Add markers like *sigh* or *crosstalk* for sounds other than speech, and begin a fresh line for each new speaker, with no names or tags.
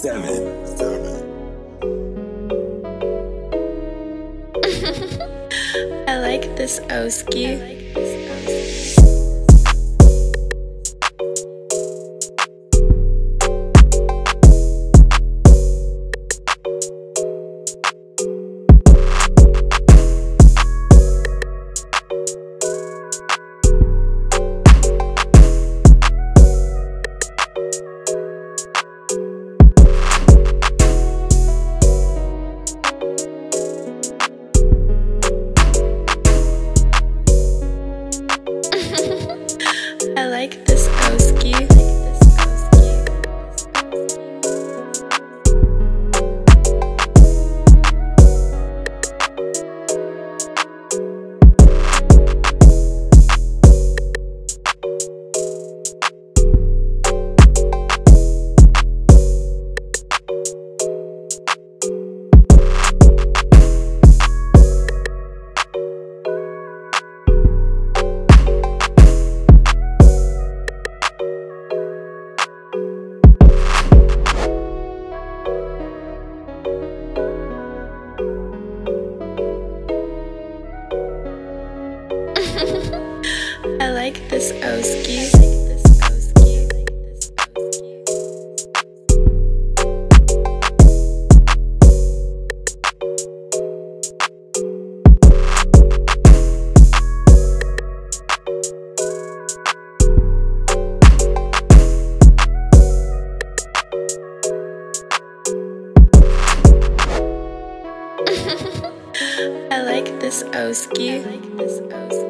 seven, seven. *laughs*
I like this Oski. *laughs* I like this Oski. I like this Oski.